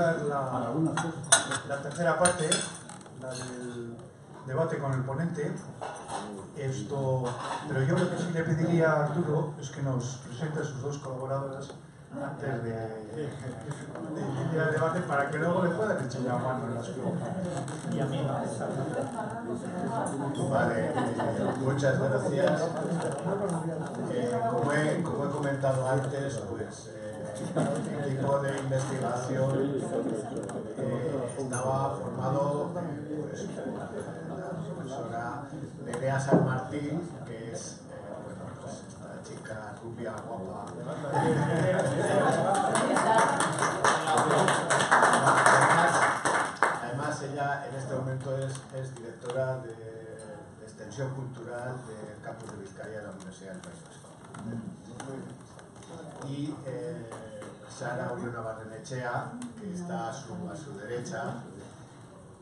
empezar la, la tercera parte, la del debate con el ponente. Esto, pero yo lo que sí le pediría a Arturo es que nos presente a sus dos colaboradoras antes de, de, iniciar el debate para que luego le puedan echar la mano en las preguntas. Y a mí Vale, eh, muchas gracias. Eh, como, he, como, he, comentado antes, pues eh, el equipo de investigación eh, estaba formado pues, por la profesora Nerea San Martín, que es bueno, pues, chica rubia, guapa. Además, ella en este momento es, es directora de, de, extensión cultural del campus de Vizcaya de la Universidad del País Vasco. Y eh, Sara Oriona Barrenechea, que está a su, a su derecha,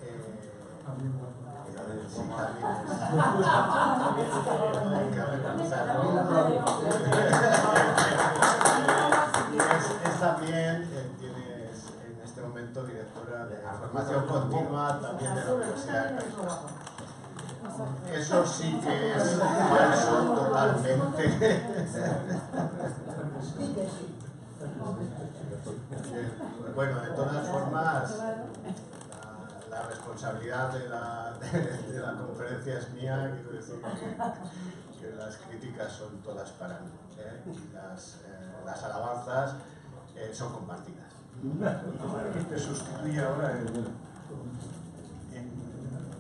eh, es, es, también, eh, tiene en este momento directora de formación continua también de la Universidad del País. Eso sí que es falso totalmente. bueno, de todas formas, la, la responsabilidad de la, de, de la, conferencia es mía, quiero decir que, que las críticas son todas para mí ¿eh? y las, eh, las alabanzas eh, son compartidas. Te sustituye ahora en,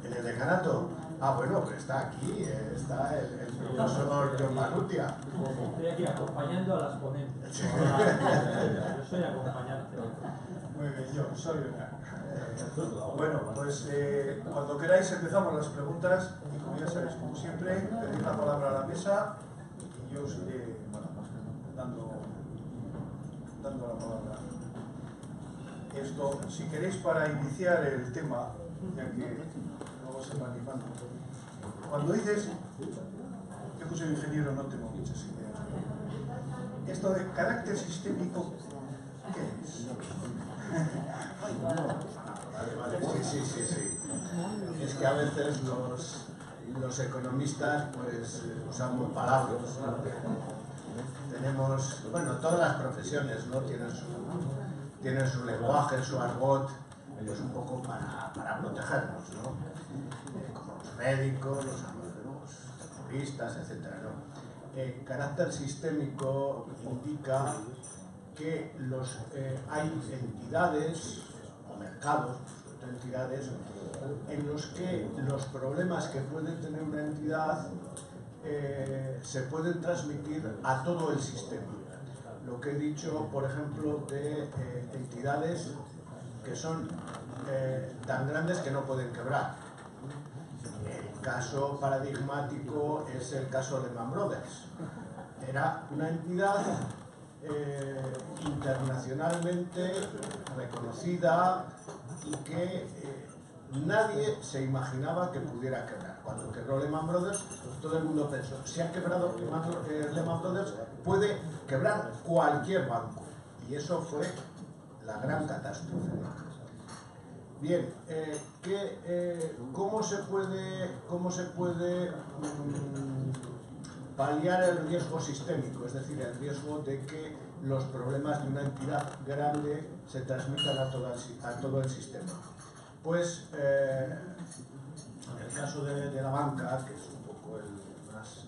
en el decanato. Ah, bueno, pues está aquí, eh, está el, el profesor John Manutia. Estoy aquí acompañando a las ponentes. Yo soy acompañante. Muy bien, yo soy Bueno, pues eh, cuando queráis empezamos las preguntas y como ya sabéis, como siempre, pedid la palabra a la mesa y yo os iré dando, dando la palabra. Esto, si queréis para iniciar el tema, ya que animando. Cuando dices, yo que soy ingeniero no tengo muchas ideas. Esto de carácter sistémico, ¿qué es? Vale, vale, sí, sí, sí, sí. Es que a veces los, los economistas pues usamos palabras. Tenemos, bueno, todas las profesiones ¿no? tienen, su, tienen su lenguaje, su argot, pues un poco para, para protegernos, ¿no? Como los médicos, los, terroristas, etc. ¿no? Eh, carácter sistémico indica que los, eh, hay entidades o mercados, entidades, en los que los problemas que puede tener una entidad eh, se pueden transmitir a todo el sistema. Lo que he dicho, por ejemplo, de eh, entidades que son tan grandes que no pueden quebrar. El caso paradigmático es el caso de Man Brothers. Era una entidad eh, internacionalmente reconocida y que eh, nadie se imaginaba que pudiera quebrar. Cuando quebró Lehman Brothers, todo el mundo pensó, si ha quebrado Lehman, eh, Lehman Brothers, puede quebrar cualquier banco. Y eso fue la gran catástrofe. Bien, eh, ¿qué, eh, ¿cómo se puede, cómo se puede mmm, paliar el riesgo sistémico? Es decir, el riesgo de que los problemas de una entidad grande se transmitan a, todo el sistema. Pues eh, en el caso de, la banca, que es un poco el más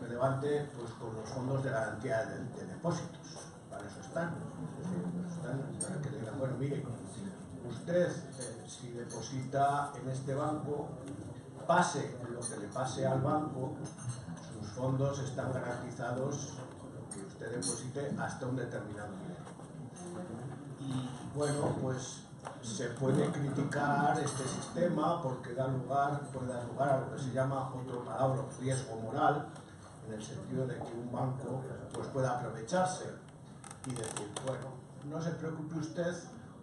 relevante, pues con los fondos de garantía de, de depósitos. Para eso están. Es decir, están para que digan, bueno, mire, usted eh, si deposita en este banco, pase lo que le pase al banco, sus fondos están garantizados que usted deposite hasta un determinado nivel. Y bueno, pues se puede criticar este sistema porque da lugar, puede dar lugar a lo que se llama otro palabra, riesgo moral, en el sentido de que un banco pues pueda aprovecharse y decir, bueno, no se preocupe usted,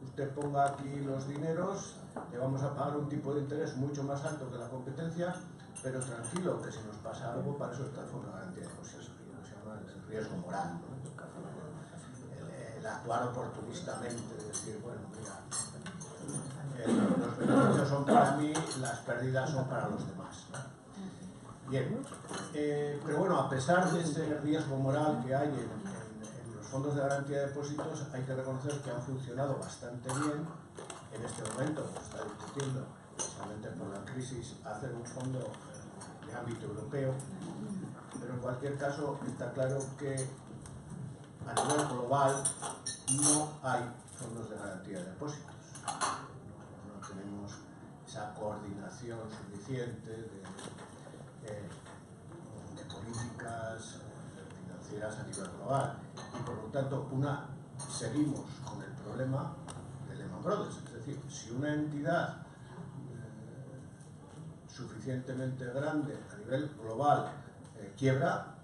usted ponga aquí los dineros, le vamos a pagar un tipo de interés mucho más alto que la competencia, pero tranquilo, que si nos pasa algo, para eso está el Fondo de Garantía de se llama el riesgo moral. ¿no? La, actuar oportunistamente, decir, bueno, mira, eh, los beneficios son para mí, las pérdidas son para los demás. Bien, eh, pero bueno, a pesar de ese riesgo moral que hay en, fondos de garantía de depósitos, hay que reconocer que han funcionado bastante bien en este momento, se está discutiendo, precisamente por la crisis, hacer un fondo de ámbito europeo, pero en cualquier caso está claro que a nivel global no hay fondos de garantía de depósitos. No, tenemos esa coordinación suficiente de, políticas a nivel global. Y por lo tanto, una, seguimos con el problema de Lehman Brothers. Es decir, si una entidad eh, suficientemente grande a nivel global eh, quiebra,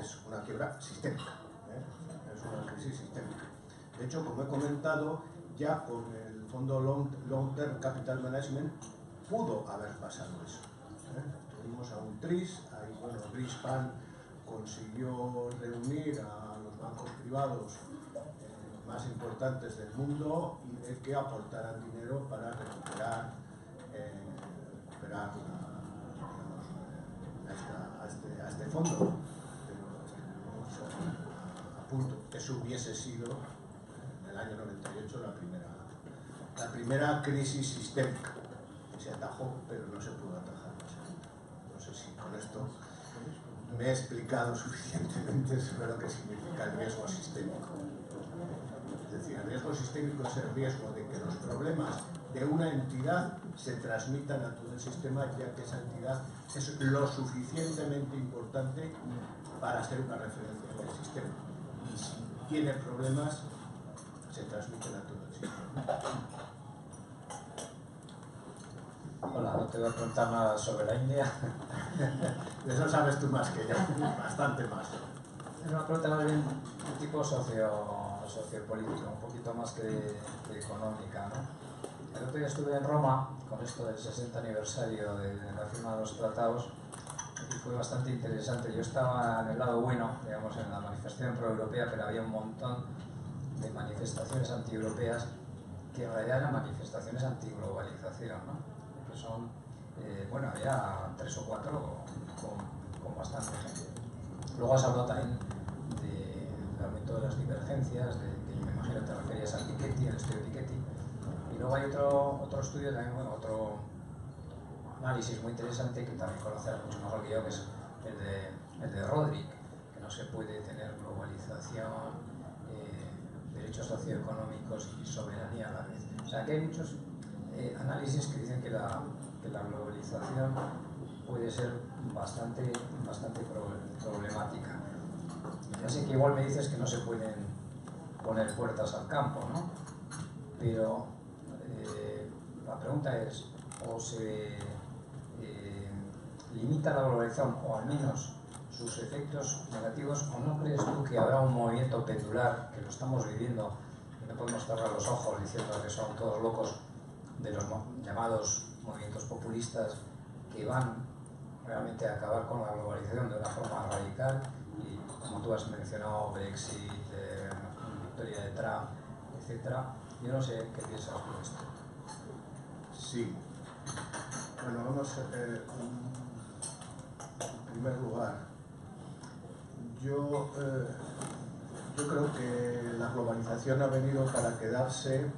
es una quiebra sistémica, ¿eh? es una crisis sistémica. De hecho, como he comentado, ya con el fondo Long, Term Capital Management pudo haber pasado eso. ¿eh? Tuvimos a un TRIS, ahí, bueno, consiguió reunir a los bancos privados eh, más importantes del mundo y de que aportaran dinero para recuperar, a, este, a este fondo a punto. Eso hubiese sido en el año 98 la primera, la primera crisis sistémica. Se atajó, pero no se pudo atajar esto me he explicado suficientemente sobre lo que significa el riesgo sistémico. Es decir, el riesgo sistémico es el riesgo de que los problemas de una entidad se transmitan a todo el sistema, ya que esa entidad es lo suficientemente importante para ser una referencia en el sistema. Y si tiene problemas, se transmiten a todo el sistema. Hola, no te voy a preguntar nada sobre la India. De eso sabes tú más que yo, bastante más. Es una pregunta más bien de tipo socio, sociopolítico, un poquito más que, económica. ¿no? El otro día estuve en Roma con esto del 60 aniversario de, la firma de los tratados y fue bastante interesante. Yo estaba en el lado bueno, digamos, en la manifestación pro-europea, pero había un montón de manifestaciones anti-europeas que en realidad eran manifestaciones anti-globalización, ¿no? Que son, eh, bueno, había tres o cuatro con, con bastante gente. Luego has hablado también del aumento de las divergencias, de, que yo me imagino te referías Piketty, al estudio Piketty, y luego hay otro, otro estudio, también, bueno, otro análisis muy interesante que también conocerás mucho mejor que yo, que es el de, el de Roderick, que no se puede tener globalización, eh, derechos socioeconómicos y soberanía a la vez. O sea, que hay muchos eh, análisis que dicen que la, que la globalización puede ser bastante, bastante problemática. Ya sé que igual me dices que no se pueden poner puertas al campo, ¿no? Pero la pregunta es, o se eh, limita la globalización, o al menos sus efectos negativos, o no crees tú que habrá un movimiento pendular, que lo estamos viviendo, que no podemos cerrar los ojos diciendo que son todos locos, de los llamados movimientos populistas que van realmente a acabar con la globalización de una forma radical y como tú has mencionado, Brexit, eh, victoria de Trump, etc. Yo no sé qué piensas de esto. Sí. Bueno, vamos ver. En primer lugar, yo, eh, yo creo que la globalización ha venido para quedarse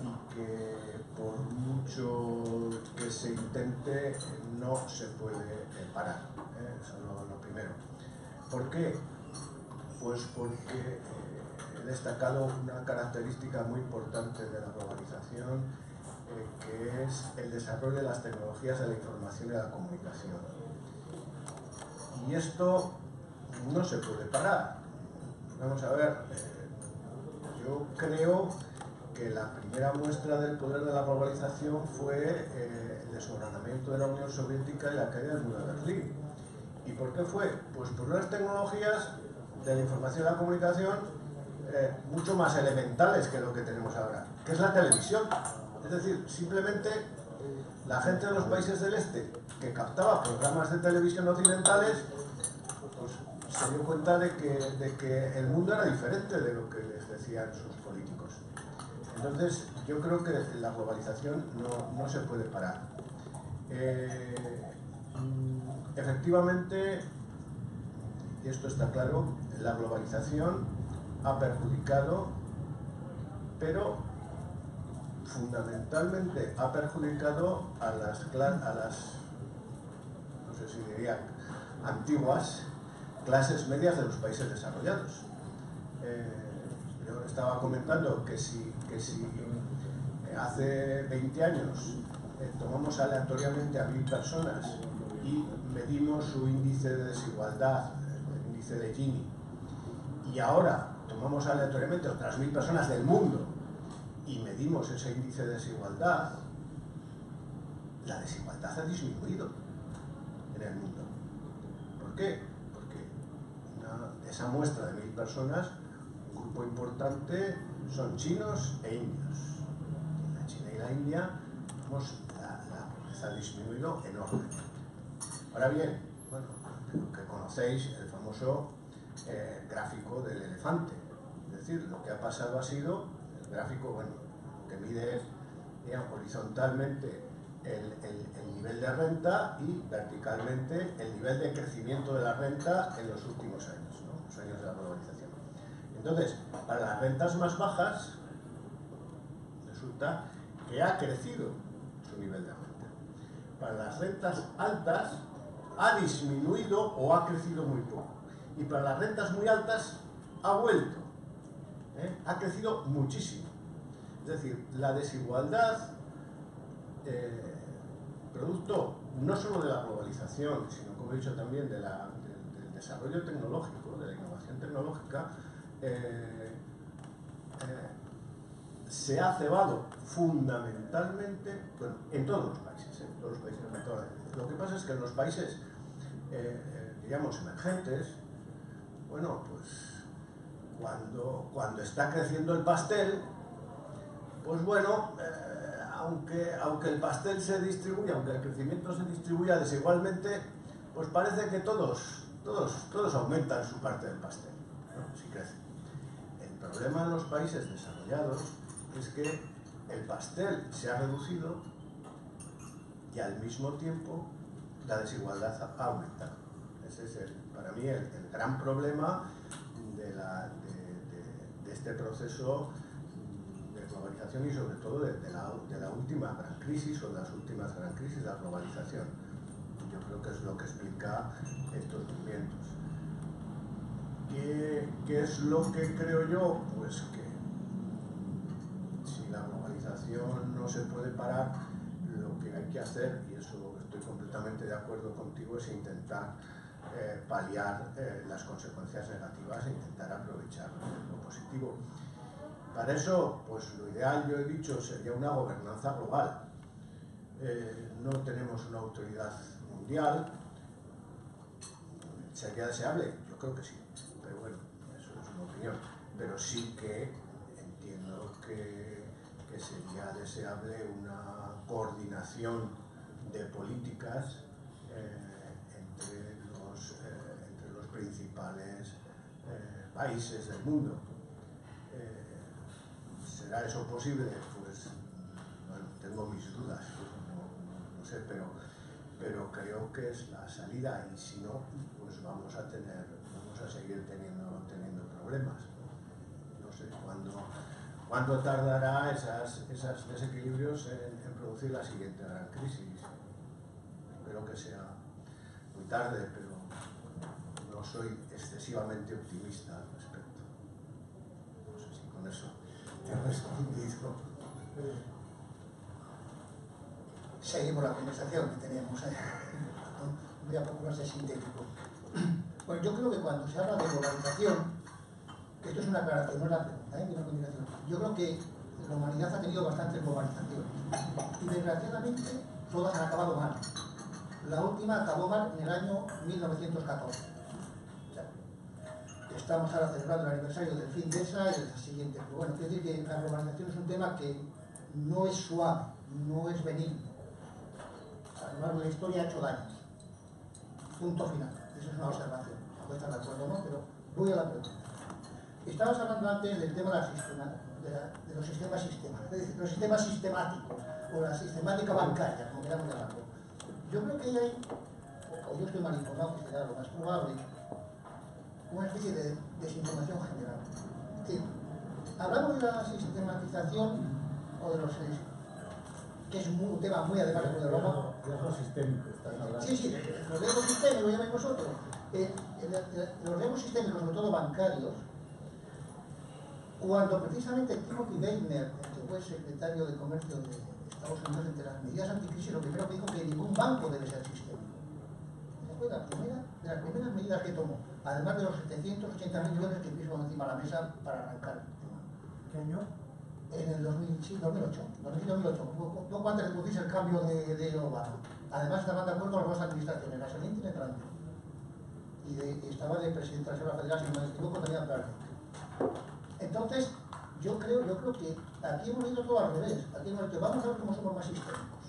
y que por mucho que se intente no se puede parar. ¿eh? Eso es lo, primero. ¿Por qué? Pues porque eh, he destacado una característica muy importante de la globalización que es el desarrollo de las tecnologías de la información y la comunicación. Y esto no se puede parar. Vamos a ver, eh, yo creo que la primera muestra del poder de la globalización fue eh, el desmoronamiento de la Unión Soviética y la caída del muro de Berlín. ¿Y por qué fue? Pues por unas tecnologías de la información y la comunicación eh, mucho más elementales que lo que tenemos ahora, que es la televisión. Es decir, simplemente la gente de los países del este que captaba programas de televisión occidentales, pues se dio cuenta de que el mundo era diferente de lo que les decían sus políticos. Entonces, yo creo que la globalización no, no se puede parar. Eh, efectivamente, y esto está claro, la globalización ha perjudicado, pero fundamentalmente ha perjudicado a las, a las no sé si diría, antiguas clases medias de los países desarrollados. Eh, yo estaba comentando que si, que si hace 20 años eh, tomamos aleatoriamente a mil personas y medimos su índice de desigualdad, el índice de Gini, y ahora tomamos aleatoriamente otras mil personas del mundo y medimos ese índice de desigualdad, la desigualdad ha disminuido en el mundo. ¿Por qué? Porque esa muestra de mil personas, un grupo importante son chinos e indios. En la China y la India la, pobreza ha disminuido enormemente. Ahora bien, bueno, que conocéis el famoso eh, gráfico del elefante. Es decir, lo que ha pasado ha sido, el gráfico, bueno, que mide horizontalmente el, nivel de renta y verticalmente el nivel de crecimiento de la renta en los últimos años. Entonces, para las rentas más bajas, resulta que ha crecido su nivel de renta. Para las rentas altas, ha disminuido o ha crecido muy poco. Y para las rentas muy altas, ha vuelto. ¿eh? Ha crecido muchísimo. Es decir, la desigualdad eh, producto no solo de la globalización, sino como he dicho también del, desarrollo tecnológico, de la innovación tecnológica, eh, eh, se ha cebado fundamentalmente en todos los países, en todos los países Lo que pasa es que en los países, eh, digamos, emergentes, bueno, pues cuando, cuando está creciendo el pastel, pues bueno, aunque, aunque el pastel se distribuya, aunque el crecimiento se distribuya desigualmente, pues parece que todos, todos, todos aumentan su parte del pastel, si crecen. El problema en los países desarrollados es que el pastel se ha reducido y al mismo tiempo la desigualdad ha aumentado. Ese es para mí el, gran problema de, de este proceso y sobre todo de, la, última gran crisis o de las últimas gran crisis de la globalización. Yo creo que es lo que explica estos movimientos. ¿Qué, ¿Qué, es lo que creo yo? Pues que si la globalización no se puede parar, lo que hay que hacer, y eso estoy completamente de acuerdo contigo, es intentar eh, paliar eh, las consecuencias negativas e intentar aprovechar lo positivo. Para eso, pues lo ideal, yo he dicho, sería una gobernanza global. Eh, no tenemos una autoridad mundial. ¿Sería deseable? Yo creo que sí, Pero sí que entiendo que, sería deseable una coordinación de políticas eh, entre, los, eh, entre los principales países del mundo ¿Será eso posible? Pues tengo mis dudas, no, sé, pero, pero creo que es la salida y si no, pues vamos a tener, vamos a seguir teniendo, teniendo problemas. No sé cuándo, cuándo tardará esos esas desequilibrios en, producir la siguiente gran crisis. Espero que sea muy tarde, pero no soy excesivamente optimista al respecto. No sé si con eso respondido. Seguimos la conversación que teníamos. ¿eh? Voy a poco más de sintético. Bueno, yo creo que cuando se habla de globalización, esto es una aclaración, no es la pregunta, ¿eh? una yo creo que la humanidad ha tenido bastantes globalizaciones y desgraciadamente todas han acabado mal. La última acabó mal en el año 1914 estamos ahora celebrando el aniversario del fin de esa y del siguiente. Pero bueno, quiero decir que la globalización es un tema que no es suave, no es benigno. A lo largo de la historia ha hecho daños. Punto final. Esa es una observación. puede estar de acuerdo no, pero voy a la pregunta. Estabas hablando antes del tema de, la sistema, de, la, de los sistemas es decir, los sistemas sistemáticos, o la sistemática bancaria, como queramos llamarlo. Yo creo que ahí hay, o yo estoy mal informado, que será lo más probable, una especie de desinformación general. Es decir, hablamos de la sistematización o de los que es un tema muy además de Roma. Riesgo sistémico, estás hablando. Sí, sí, los riesgos sistémicos, llamáis vosotros. Eh, los riesgos sistémicos, sobre todo bancarios, cuando precisamente Timothy Geithner, que fue secretario de Comercio de Estados Unidos, entre las medidas anticrisis, lo primero que dijo que ningún banco debe ser sistémico. Fue la primera, de las primeras medidas que tomó, además de los 780 millones que puso encima de la mesa para arrancar el tema. ¿Qué año? En el 2000, sí, 2008, 2008, poco antes de producirse el cambio de, de Obama. Además estaban de acuerdo las dos administraciones, la saliente y la entrante. Y, de, y estaba de presidente de la Reserva Federal, si no me equivoco, tenía Clark. Entonces, yo creo, yo creo que aquí hemos ido todo al revés. Aquí hemos dicho, vamos a ver cómo somos más sistémicos.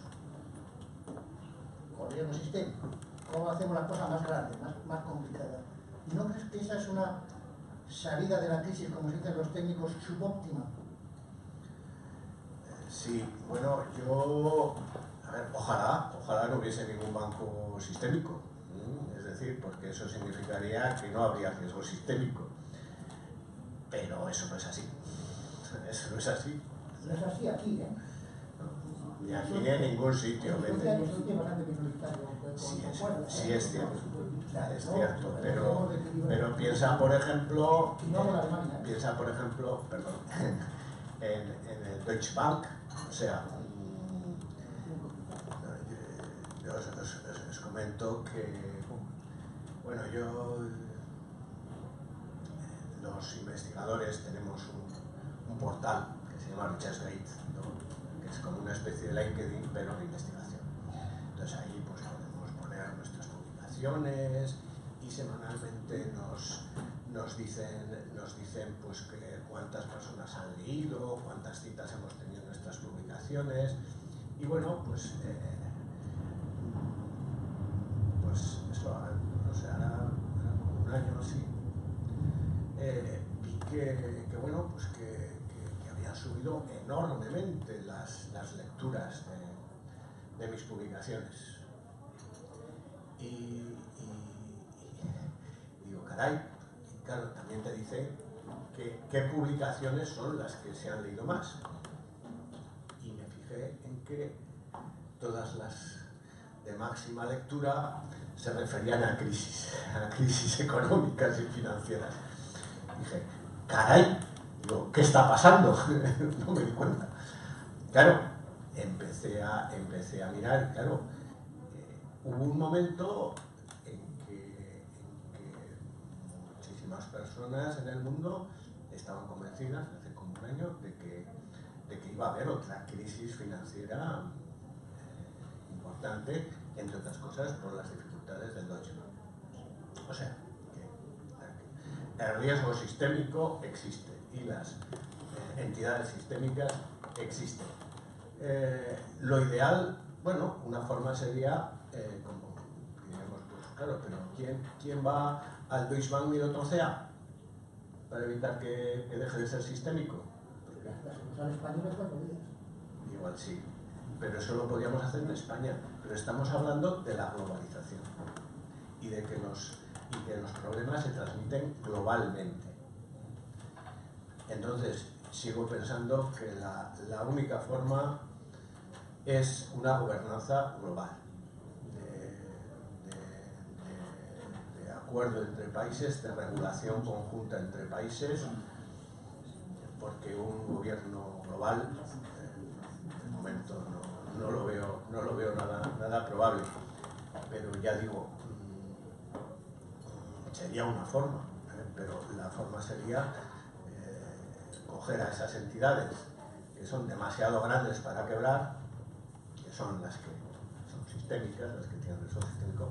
Riesgo sistémico. Cómo hacemos las cosas más grandes, más, más complicadas. ¿Y no crees que esa es una salida de la crisis, como se dicen los técnicos, subóptima? Sí, bueno, yo, a ver, ojalá, ojalá no hubiese ningún banco sistémico, es decir, porque eso significaría que no habría riesgo sistémico, pero eso no es así, eso no es así. No es así aquí, ¿eh? Ni aquí ni en ningún sitio. Vete. Sí es, sí ¿eh? es cierto, es No, cierto, no pero, pero piensa, por ejemplo, ¿eh? piensa, por ejemplo, perdón, en, en el Deutsche Bank, o sea, mm, yo os, os- os- comento que, bueno, yo, eh, investigadores tenemos un, portal que se llama ResearchGate, ¿no? que es como una especie de LinkedIn, pero de investigación. Entonces ahí pues podemos poner nuestras publicaciones y semanalmente nos, nos dicen, nos dicen pues que cuántas personas han leído, cuántas citas hemos tenido en nuestras publicaciones y bueno pues eh, pues eso no sé hará, como un año así eh, vi que, que, bueno pues que, habían subido enormemente las, las lecturas de, mis publicaciones y, digo, caray, y claro, también te dice qué publicaciones son las que se han leído más. Y me fijé en que todas las de máxima lectura se referían a crisis, a crisis económicas y financieras. Dije, caray, digo, ¿qué está pasando? no me di cuenta. Claro, empecé a, empecé a mirar, claro, eh, hubo un momento en que, muchísimas personas en el mundo estaban convencidas, hace como un año, de que, de que iba a haber otra crisis financiera eh, importante, entre otras cosas por las dificultades del Deutsche Bank. O sea, el riesgo sistémico existe y las eh, entidades sistémicas existen. Eh, lo ideal, bueno, una forma sería, eh, como diríamos, pues claro, pero ¿quién, quién va al Deutsche Bank y otro sea para evitar que, que deje de ser sistémico? Cuatro días. Igual sí, pero eso lo podríamos hacer en España. Pero estamos hablando de la globalización y de que los, y que los problemas se transmiten globalmente. Entonces, sigo pensando que la, la única forma es una gobernanza global, de, de- acuerdo entre países, de regulación conjunta entre países, porque un gobierno global, de momento no, no lo veo, no lo veo nada, nada probable, pero ya digo, sería una forma, ¿eh? pero la forma sería eh, coger a esas entidades que son demasiado grandes para quebrar, que son las que son sistémicas, las que tienen riesgo sistémico,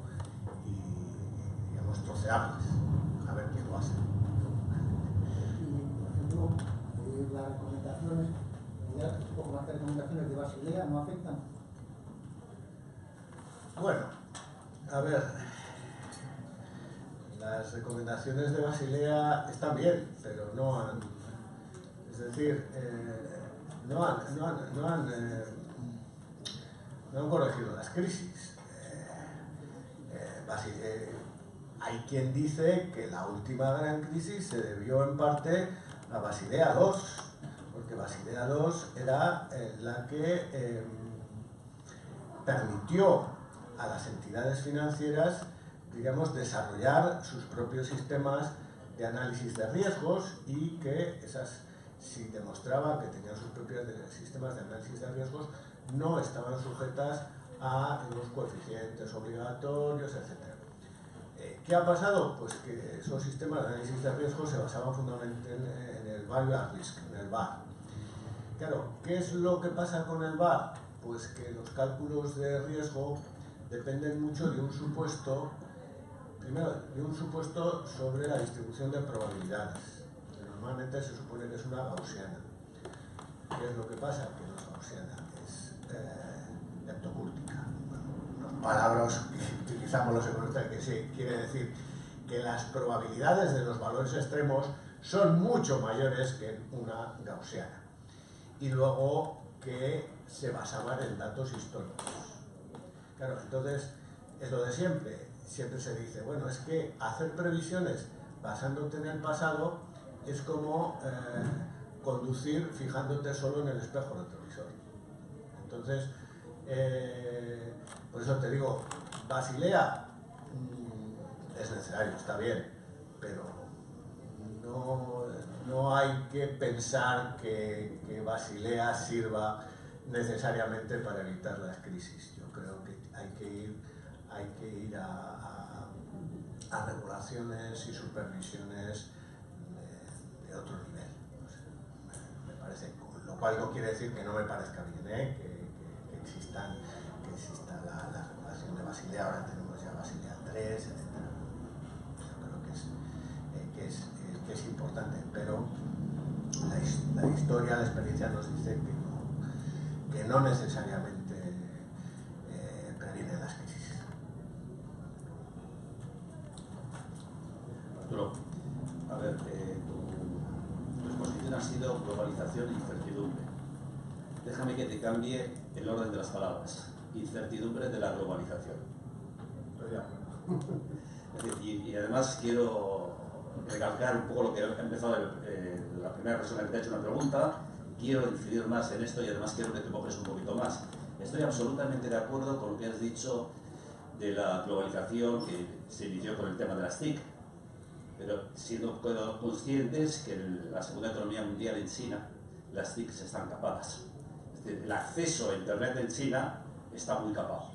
y digamos trocearlas, a ver quién lo hace. Y, por ejemplo, eh, las recomendaciones, de recomendaciones de Basilea no afectan. Bueno, a ver, las recomendaciones de Basilea están bien, pero no han, es decir, eh, no han, no han, no han, eh, no han corregido las crisis. Eh, eh, hay quien dice que la última gran crisis se debió en parte a Basilea II, porque Basilea II era la que eh, permitió a las entidades financieras, digamos, desarrollar sus propios sistemas de análisis de riesgos y que esas, si demostraban que tenían sus propios sistemas de análisis de riesgos, no estaban sujetas a los coeficientes obligatorios, etc. Eh, ¿Qué ha pasado? Pues que esos sistemas de análisis de riesgos se basaban fundamentalmente en, en el value at risk, en el VAR. Claro, ¿qué es lo que pasa con el VAR? Pues que los cálculos de riesgo dependen mucho de un supuesto, primero, de un supuesto sobre la distribución de probabilidades, que normalmente se supone que es una gaussiana. ¿Qué es lo que pasa? Que no es gaussiana, es eh, leptocúltica. Bueno, unos palabras que utilizamos los economistas que sí, quiere decir que las probabilidades de los valores extremos son mucho mayores que una gaussiana y luego que se basaban en datos históricos. Claro, entonces es lo de siempre. Siempre se dice, bueno, es que hacer previsiones basándote en el pasado es como eh, conducir fijándote solo en el espejo retrovisor. Entonces, eh, por eso te digo, Basilea mm, es necesario, está bien, pero no, no hay que pensar que, que Basilea sirva necesariamente para evitar las crisis. Yo creo que hay que ir, hay que ir a, a- regulaciones y supervisiones de, otro nivel. Me, parece, lo cual no quiere decir que no me parezca bien, ¿eh? que, existan, que exista la, la regulación de Basilea, ahora tenemos ya Basilea 3, etc. Yo creo que es, eh, que es, eh, que es importante, pero la, his- la historia, la experiencia nos dice que que no necesariamente eh, previene las crisis. Arturo, a ver, eh, tu, tu exposición ha sido globalización e incertidumbre. Déjame que te cambie el orden de las palabras. Incertidumbre de la globalización. Es decir, y, y además quiero recalcar un poco lo que ha empezado el- eh, la primera persona que te ha hecho una pregunta. Quiero incidir más en esto y además quiero que te mojes un poquito más. Estoy absolutamente de acuerdo con lo que has dicho de la globalización que se inició con el tema de las TIC, pero siendo co- conscientes que el- la segunda economía mundial en China, las TIC están capadas. El acceso a Internet en China está muy capado.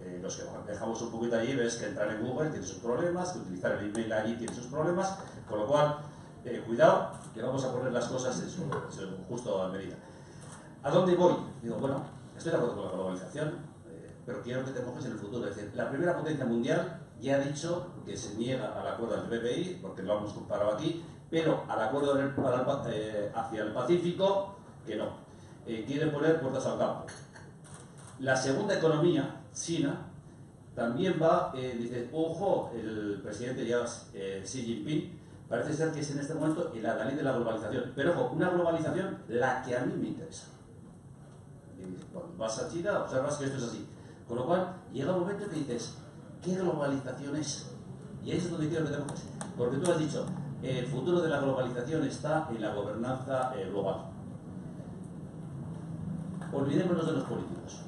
Eh, los que dejamos un poquito allí ves que entrar en Google tiene sus problemas, que utilizar el email allí tiene sus problemas, con lo cual, eh, cuidado, que vamos a poner las cosas en su, en su justo medida. ¿A dónde voy? Digo, bueno, estoy de acuerdo con la globalización, eh, pero quiero que te mojes en el futuro. Es decir, la primera potencia mundial ya ha dicho que se niega al acuerdo del BPI, porque lo hemos comparado aquí, pero al acuerdo hacia el Pacífico, que no. Eh, quiere poner puertas al campo. La segunda economía, China, también va, eh, dice, ojo, el presidente ya eh, Xi Jinping, parece ser que es en este momento el adalid de la globalización. Pero ojo, una globalización la que a mí me interesa. Cuando vas a China, observas que esto es así. Con lo cual, llega un momento que dices, ¿qué globalización es? Y ahí es donde quiero que te. Porque tú has dicho, el futuro de la globalización está en la gobernanza eh, global. Olvidémonos de los políticos.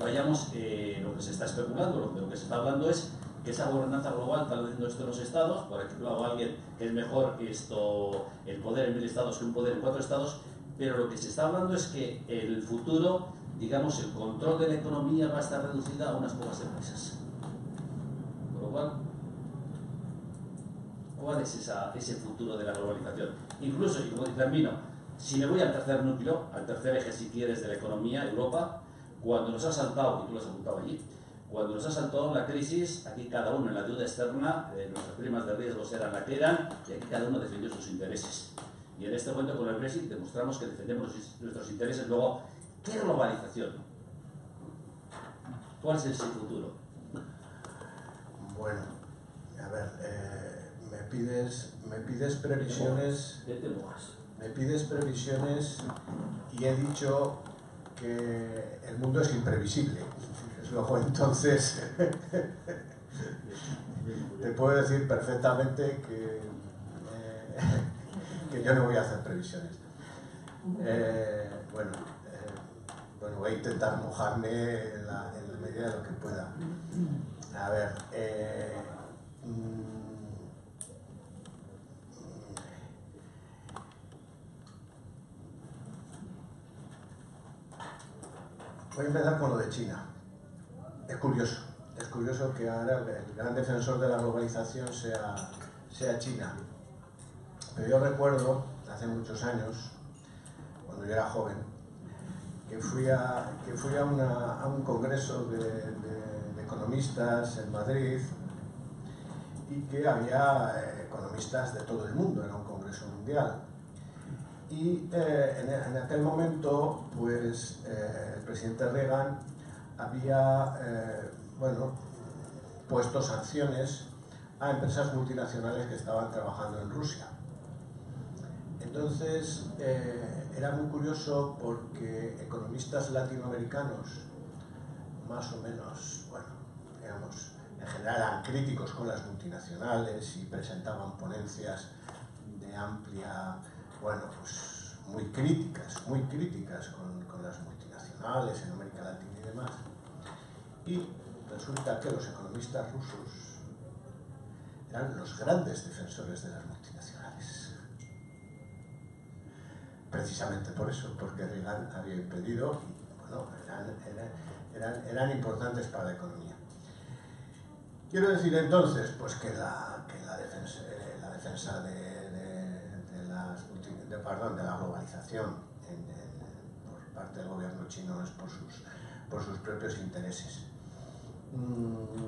Vayamos, eh, lo que se está especulando, lo, de lo que se está hablando es que esa gobernanza global está haciendo esto en los estados, por ejemplo, hago alguien que es mejor esto, el poder en mil estados que un poder en cuatro estados, pero lo que se está hablando es que el futuro, digamos, el control de la economía va a estar reducida a unas pocas empresas. Con lo cual, ¿cuál es esa- ese futuro de la globalización? Incluso, y como Albino, si me voy al tercer núcleo, al tercer eje, si quieres, de la economía, Europa, cuando nos ha saltado, y tú lo has apuntado allí, cuando nos ha saltado la crisis, aquí cada uno en la deuda externa, eh, nuestras primas de riesgos eran la que eran, y aquí cada uno defendió sus intereses. Y en este momento con el Brexit demostramos que defendemos nuestros- intereses. Luego, ¿qué globalización? ¿Cuál es ese futuro? Bueno, a A ver, eh, me pides, me pides previsiones, ¿Qué te mojas? Me pides previsiones y he dicho que el mundo es imprevisible. Luego entonces te puedo decir perfectamente que, eh, que yo no voy a hacer previsiones. Eh, bueno, eh, bueno, voy a intentar mojarme en la, en la medida de lo que pueda. A ver, mm, Voy a empezar con lo de China. Es curioso, es curioso que ahora el gran defensor de la globalización sea, sea China. Pero yo recuerdo, hace muchos años, cuando yo era joven, que fui a, que fui a, una- a un congreso de, economistas en Madrid y que había eh, economistas de todo el mundo, era un congreso mundial. Y eh, en, aquel momento, pues eh, el presidente Reagan había, eh, bueno, puesto sanciones a empresas multinacionales que estaban trabajando en Rusia. Entonces, era muy curioso porque economistas latinoamericanos, más o menos, bueno, digamos, en general eran críticos con las multinacionales y presentaban ponencias de amplia, bueno, pues muy críticas, muy críticas con, con las multinacionales en América Latina y demás. Y resulta que los economistas rusos eran los grandes defensores de las multinacionales. Precisamente por eso, porque Reagan había impedido, y bueno, eran, eran- importantes para la economía. Quiero decir entonces pues que la, que la defensa, eh, la defensa de, de- de las de, perdón, de la globalización por parte del gobierno chino es por sus, por sus propios intereses. Mm,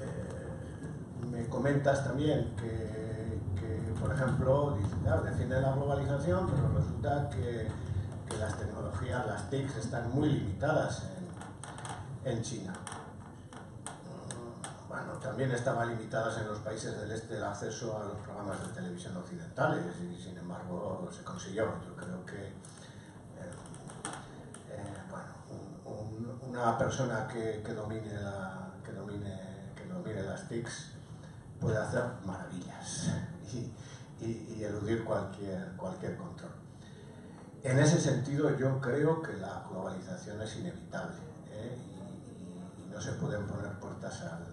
eh, me comentas también que, que, por ejemplo, dice, claro, defiende la globalización, pero resulta que, que las tecnologías, las TICs, están muy limitadas en, en China. Bueno, también estaban limitadas en los países del este el acceso a los programas de televisión occidentales y sin embargo se consiguió. Yo creo que eh, eh, bueno, un- un- una persona que, que domine la, que domine que domine las TICs puede hacer maravillas y, y- eludir cualquier, cualquier control. En ese sentido yo creo que la globalización es inevitable ¿eh? y- y no se pueden poner puertas al,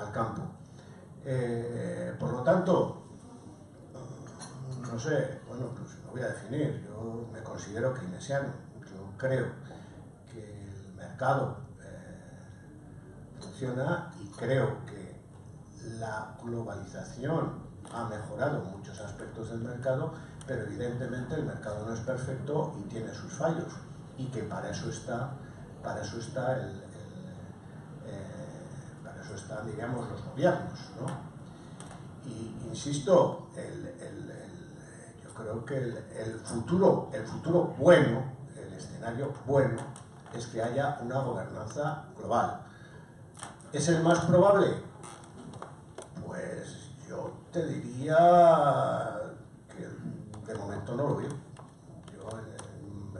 al campo. Eh, por lo tanto, no sé, bueno, pues lo voy a definir. Yo me considero keynesiano. Yo creo que el mercado eh, funciona y creo que la globalización ha mejorado muchos aspectos del mercado, pero evidentemente el mercado no es perfecto y tiene sus fallos y que para eso está, para eso está el, eh, están, diríamos, los gobiernos, ¿no? Y insisto, yo creo que el, futuro, el futuro bueno, el escenario bueno, es que haya una gobernanza global. ¿Es el más probable? Pues yo te diría que de momento no lo veo. Yo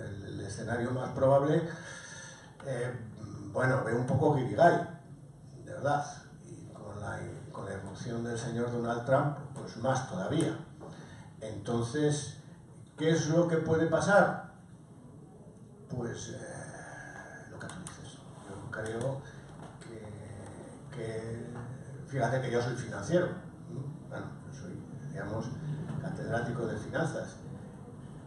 el, escenario más probable, eh, bueno, veo un poco Guirigay, Y con la, con la irrupción del señor Donald Trump, pues más todavía. Entonces, ¿qué es lo que puede pasar? Pues eh, lo que tú dices. Yo creo que, fíjate que yo soy financiero. ¿no? Bueno, yo soy, digamos, catedrático de finanzas.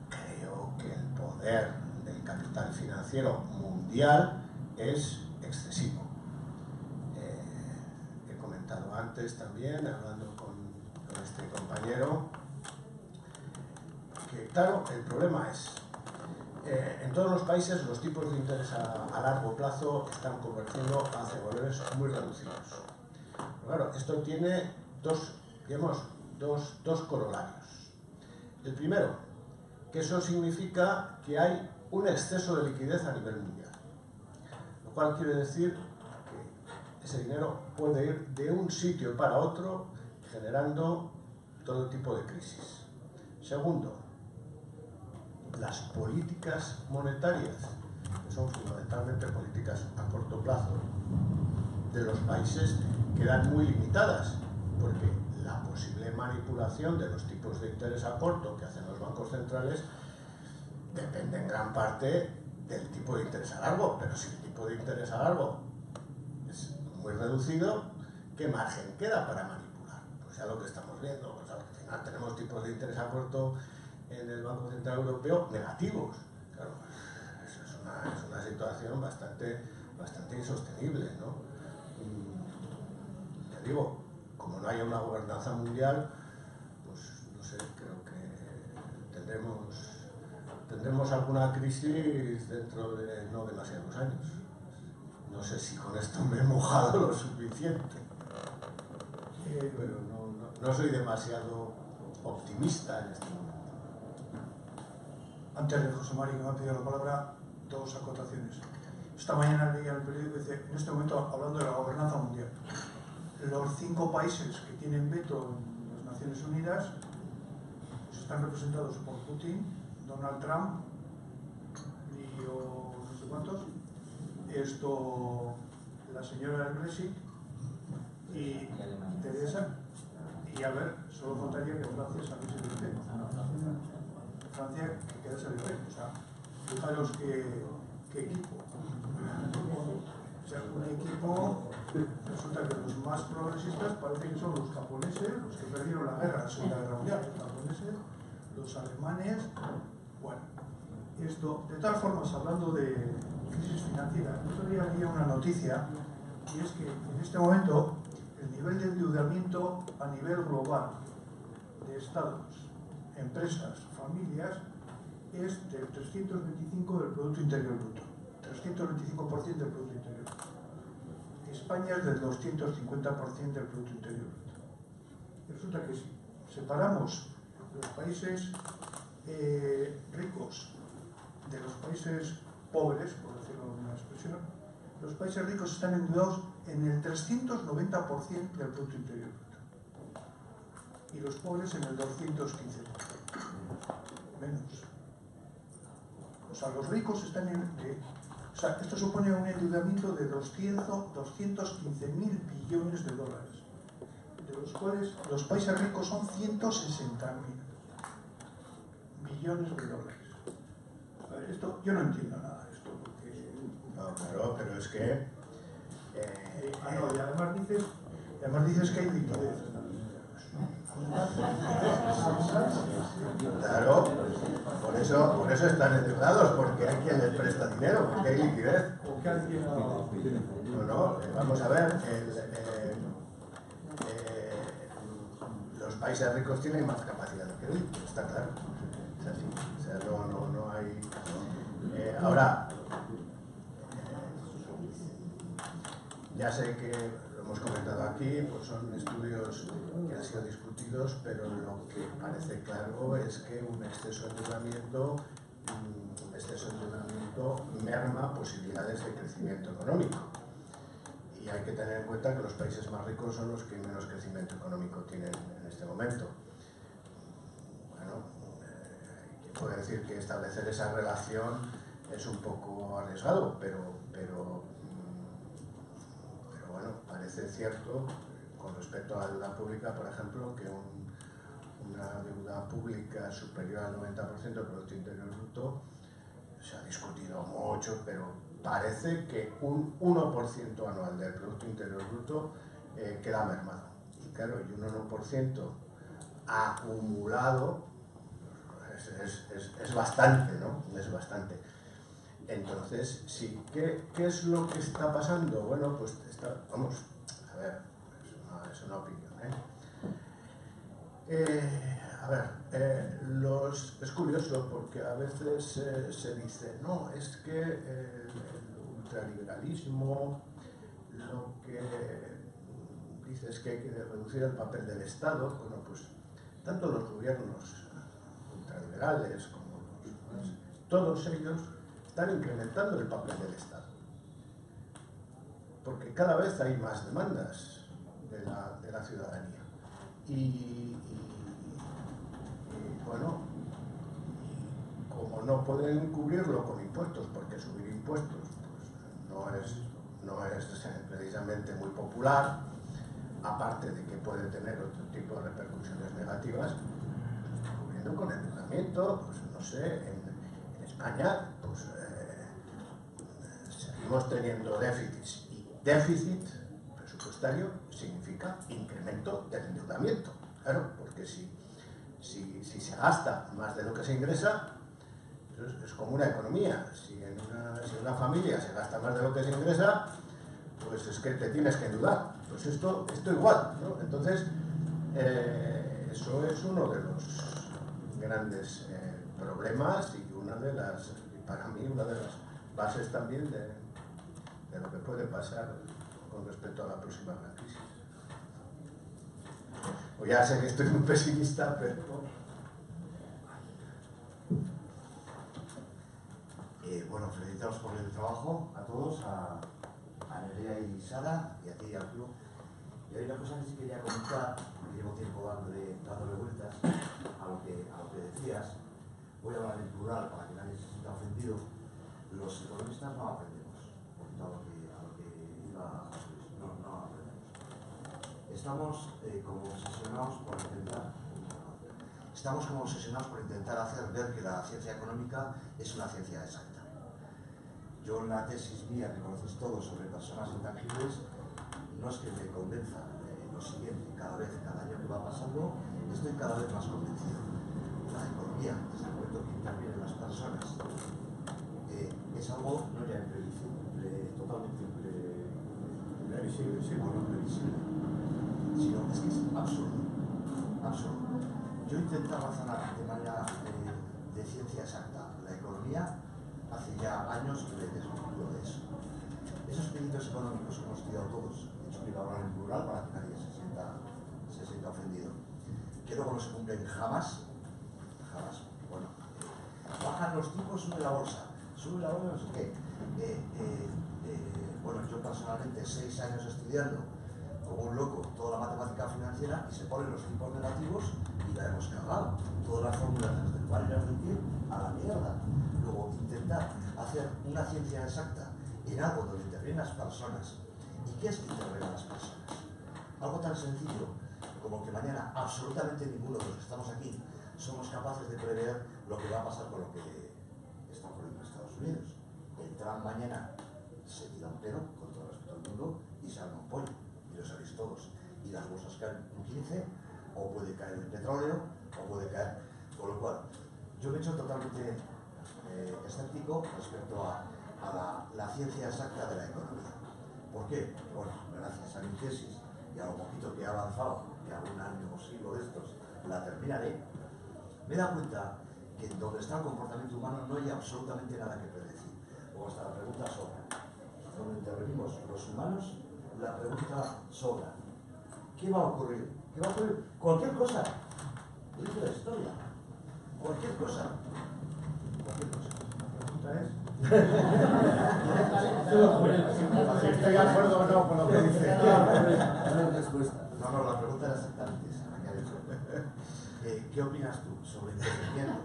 Creo que el poder del capital financiero mundial es excesivo. Antes también, hablando con, este compañero, que claro, el problema es, eh, en todos los países los tipos de interés a, largo plazo están convergiendo hacia valores muy reducidos. Claro, esto tiene dos, digamos, dos, dos corolarios. El primero, que eso significa que hay un exceso de liquidez a nivel mundial. Lo cual quiere decir ese dinero puede ir de un sitio para otro generando todo tipo de crisis. Segundo, las políticas monetarias, que son fundamentalmente políticas a corto plazo, de los países quedan muy limitadas, porque la posible manipulación de los tipos de interés a corto que hacen los bancos centrales depende en gran parte del tipo de interés a largo, pero si el tipo de interés a largo es muy reducido, ¿qué margen queda para manipular? Pues ya lo que estamos viendo, pues al final tenemos tipos de interés a corto en el Banco Central Europeo negativos. Claro, es una, situación bastante, bastante insostenible, ¿no? ya digo, como no haya una gobernanza mundial, pues no sé, creo que tendremos, tendremos alguna crisis dentro de no demasiados años. No sé si con esto me he mojado lo suficiente, pero no, no- soy demasiado optimista en este momento. Antes de José María que me ha pedido la palabra, dos acotaciones. Esta mañana leía en el periódico dice, en este momento hablando de la gobernanza mundial, los cinco países que tienen veto en las Naciones Unidas pues están representados por Putin, Donald Trump, y o no sé cuántos, esto, la señora del Brexit y Teresa, y a ver, solo faltaría que Francia saliese del veto. Francia que quedase de ver. O sea, fijaros qué, qué equipo. O sea, un equipo, resulta que los más progresistas parece que son los japoneses, los que perdieron la guerra, la Segunda Guerra Mundial, los japoneses, los alemanes, bueno, esto, de todas formas, hablando de crisis financiera, el otro día había una noticia, y es que en este momento el nivel de endeudamiento a nivel global de estados, empresas, familias, es del 325 del Producto Interior Bruto. 325% del Producto Interior. España es del 250% del Producto Interior. Y resulta que si separamos los países eh, ricos de los países pobres, por decirlo de una expresión, los países ricos están endeudados en el 390% del Producto Interior Bruto. Y los pobres en el 215% menos. O sea, los ricos están en... de- o sea, esto supone un endeudamiento de 200, 215 mil billones de dólares, de los cuales los países ricos son 160 mil billones de dólares. Esto, yo no entiendo nada de esto, porque... No, claro, pero es que... eh, ah, no, y además dices, y además dices que hay liquidez. Claro, por eso, por eso están endeudados, porque hay quien les presta dinero, porque hay liquidez. No, no, eh, vamos a ver, el, eh, eh, los países ricos tienen más capacidad de crédito, está claro. Es así, o sea, no, no, no hay... eh, ahora, ya sé que lo hemos comentado aquí, pues son estudios que han sido discutidos, pero lo que parece claro es que un exceso de endeudamiento, mm, un exceso de endeudamiento merma posibilidades de crecimiento económico. Y hay que tener en cuenta que los países más ricos son los que menos crecimiento económico tienen en este momento. Bueno, eh, puede decir que establecer esa relación es un poco arriesgado, pero, pero, mm, pero bueno, parece cierto con respecto a la deuda pública, por ejemplo, que un- una deuda pública superior al 90% del Producto Interior Bruto se ha discutido mucho, pero parece que un 1% anual del Producto Interior Bruto eh, queda mermado. Y claro, y un 1% acumulado es, es- es- es bastante, ¿no? Es bastante. Entonces, sí, ¿qué, qué es lo que está pasando? Bueno, pues está, vamos, a ver, es una, es opinión, ¿eh? Eh, a ver, eh, los, es curioso porque a veces se dice, no, es que el ultraliberalismo lo que dice es que hay que reducir el papel del Estado. Bueno, pues tanto los gobiernos ultraliberales como los, todos ellos están incrementando el papel del Estado. porque cada vez hay más demandas de la, de la ciudadanía. Y, bueno, como no pueden cubrirlo con impuestos, porque subir impuestos pues, no, es, no es precisamente muy popular, aparte de que puede tener otro tipo de repercusiones negativas, pues, cubriendo con endeudamiento, pues no sé, en, España pues seguimos teniendo déficits y déficit presupuestario significa incremento del endeudamiento, claro, porque si, si, si se gasta más de lo que se ingresa, es, es como una economía, si en una, si una familia se gasta más de lo que se ingresa, pues es que te tienes que endeudar, pues esto, esto igual, ¿no? Entonces, eh, eso es uno de los grandes eh, problemas y una de las, para mí, una de las bases también de, de lo que puede pasar con respecto a la próxima gran crisis. Pues ya sé que estoy muy pesimista, pero Eh, bueno, felicitaros por el trabajo a todos, a, a Nerea y Sara y a ti y al club. Y hay una cosa que sí quería comentar, porque llevo tiempo dándole, dándole vueltas a lo, que, a lo que decías. Voy a hablar en plural para que nadie se sienta ofendido. Los economistas no poquito a lo que, a lo que no, no aprendemos. Estamos eh, como obsesionados por intentar Estamos como obsesionados por intentar hacer ver que la ciencia económica es una ciencia exacta. Yo en la tesis mía que conocéis todos sobre personas intangibles, no es que me convenza eh, lo siguiente, cada vez, cada año que va pasando, estoy cada vez más convencido. La economía, desde el momento que intervienen las personas, eh, es algo no ya imprevisible, imprevisible, sí, bueno, previsible, sino es que es absurdo, absurdo. Yo intentaba razonar de manera de ciencia exacta la economía hace ya años que me desvinculo de eso. Esos pedidos económicos que hemos estudiado todos, de hecho quiero hablar en plural para que nadie se sienta, se sienta ofendido, que luego no se cumplen jamás, jamás. Bueno, eh, bajan los tipos, sube la bolsa, sube la bolsa, no sé qué. Eh, eh, bueno, yo personalmente seis años estudiando como un loco toda la matemática financiera y se ponen los tipos negativos y la hemos cargado. Todas las fórmulas desde el cual decir a la mierda. Luego, intentar hacer una ciencia exacta en algo donde intervienen las personas. ¿Y qué es que intervengan las personas? Algo tan sencillo como que mañana absolutamente ninguno de los que estamos aquí somos capaces de prever lo que va a pasar con lo que está ocurriendo en Estados Unidos. El Trump mañana se tira un pedo, con todo respeto al mundo, y se arma un pollo. Y lo sabéis todos. Y las bolsas caen un 15, o puede caer el petróleo, o puede caer. Con lo cual, yo me he hecho totalmente eh, escéptico respecto a, a la, la ciencia exacta de la economía. ¿Por qué? Bueno, gracias a mi tesis y a lo poquito que he avanzado, que algún año o siglo de estos la terminaré, me he dado cuenta que donde está el comportamiento humano no hay absolutamente nada que predecir. Luego está la pregunta sobra. Donde intervenimos los humanos, la pregunta sobra. ¿Qué va a ocurrir? ¿Qué va a ocurrir? Cualquier cosa. Dice la historia. Cualquier cosa. Cualquier cosa. La pregunta es, estoy de acuerdo o no con lo que dice. No, no, la pregunta era exactamente esa, la que ha dicho. Eh, ¿Qué opinas tú sobre interviniendo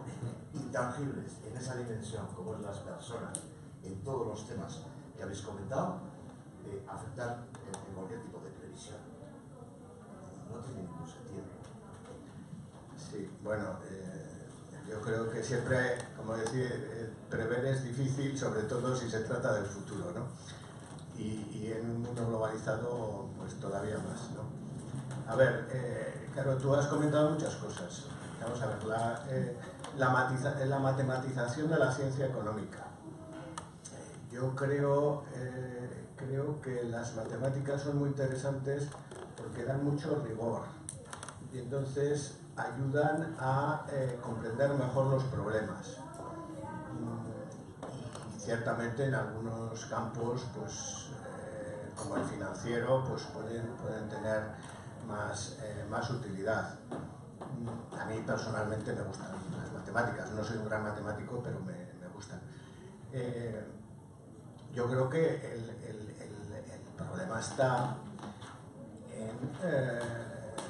intangibles en esa dimensión, como es las personas, en todos los temas que habéis comentado, eh, afectar en, en cualquier tipo de previsión? No tiene ningún sentido. Sí, bueno, eh, yo creo que siempre, como decía, eh, prever es difícil, sobre todo si se trata del futuro, ¿no? Y, en un mundo globalizado, pues todavía más, ¿no? A ver, eh, claro, tú has comentado muchas cosas. Vamos a ver, la, eh, matiza- la matematización de la ciencia económica. Yo creo, eh, creo que las matemáticas son muy interesantes porque dan mucho rigor y entonces ayudan a eh, comprender mejor los problemas. Mm, Y ciertamente en algunos campos, pues, eh, como el financiero, pues pueden, pueden tener más, más utilidad. Mm, A mí personalmente me gustan las matemáticas, no soy un gran matemático, pero me, me gustan. Yo creo que el, el- problema está en eh,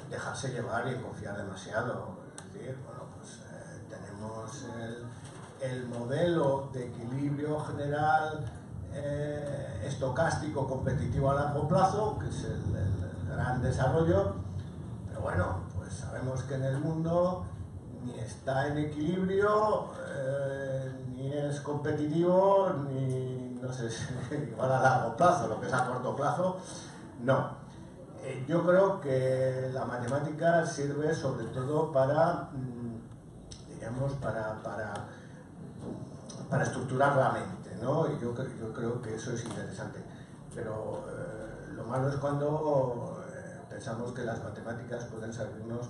dejarse llevar y en confiar demasiado. Es decir, bueno, pues eh, tenemos el, el modelo de equilibrio general eh, estocástico competitivo a largo plazo, que es el, gran desarrollo, pero bueno, pues sabemos que en el mundo ni está en equilibrio, ni es competitivo, ni no sé, igual a largo plazo, lo que es a corto plazo, no. Eh, yo creo que la matemática sirve sobre todo para, mm, digamos, para, para, para estructurar la mente, ¿no? Y yo, yo creo que eso es interesante. Pero eh, lo malo es cuando eh, pensamos que las matemáticas pueden servirnos